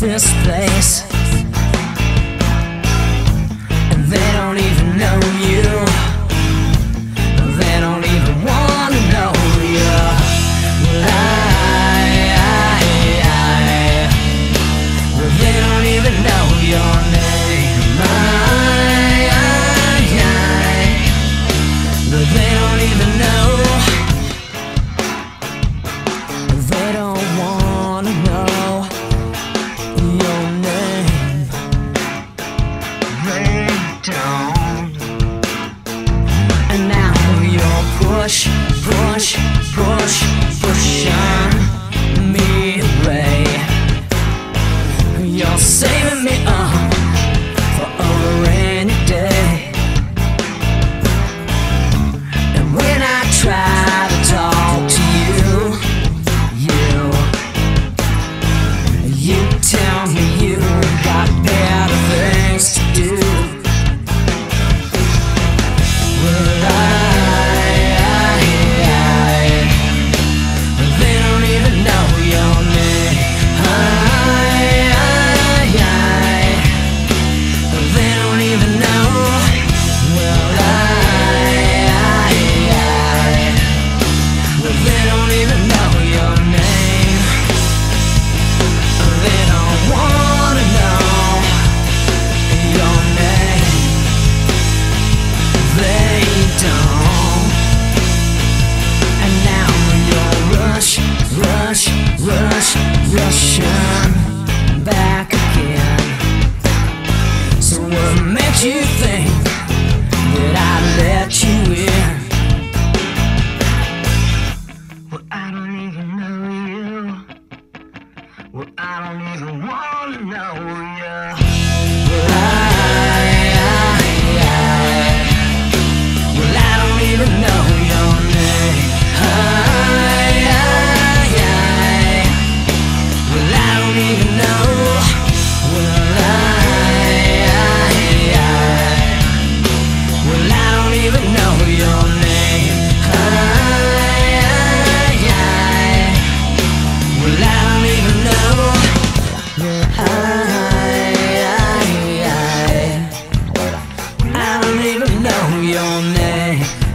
this place. rain down. And now you're push, push, push. And now you're rush, rush, rush, rushing back again. So what made you think way